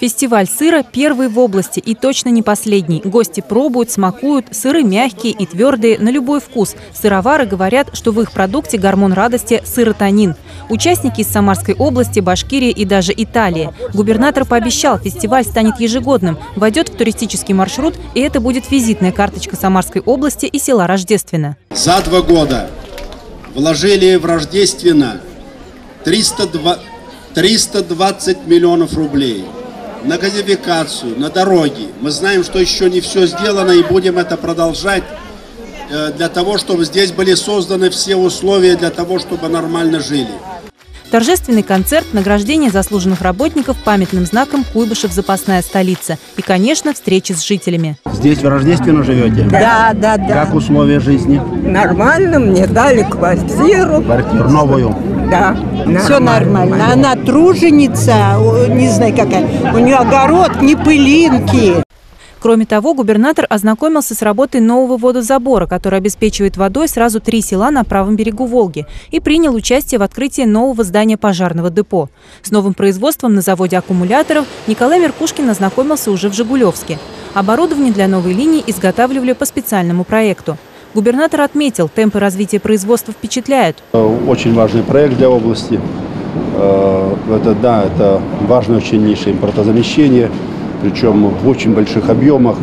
Фестиваль сыра первый в области и точно не последний. Гости пробуют, смакуют. Сыры мягкие и твердые на любой вкус. Сыровары говорят, что в их продукте гормон радости – сыротонин. Участники из Самарской области, Башкирии и даже Италии. Губернатор пообещал, фестиваль станет ежегодным, войдет в туристический маршрут, и это будет визитная карточка Самарской области и села Рождественно. За два года вложили в Рождественно 302, 320 миллионов рублей на газификацию, на дороги. Мы знаем, что еще не все сделано и будем это продолжать э, для того, чтобы здесь были созданы все условия для того, чтобы нормально жили. Торжественный концерт, награждение заслуженных работников памятным знаком «Куйбышев. Запасная столица» и, конечно, встречи с жителями. Здесь в Рождественно живете? Да, да, да. Как условия жизни? Нормально, мне дали квартиру. Квартиру новую? Да. Нормально. Все нормально. Она труженица, не знаю какая. У нее огород, не пылинки. Кроме того, губернатор ознакомился с работой нового водозабора, который обеспечивает водой сразу три села на правом берегу Волги, и принял участие в открытии нового здания пожарного депо. С новым производством на заводе аккумуляторов Николай Меркушкин ознакомился уже в Жигулевске. Оборудование для новой линии изготавливали по специальному проекту. Губернатор отметил, темпы развития производства впечатляют. Очень важный проект для области. Э, это, да, это важное очень ниша импортозамещение причем в очень больших объемах.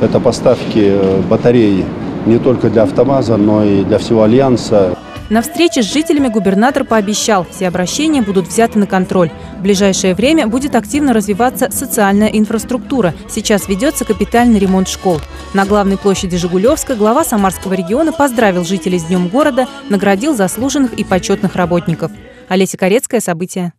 Это поставки э, батареи не только для «АвтоВАЗа», но и для всего Альянса. На встрече с жителями губернатор пообещал, все обращения будут взяты на контроль. В ближайшее время будет активно развиваться социальная инфраструктура. Сейчас ведется капитальный ремонт школ. На главной площади Жигулевска глава Самарского региона поздравил жителей с Днем города, наградил заслуженных и почетных работников. Олеся Корецкая, события.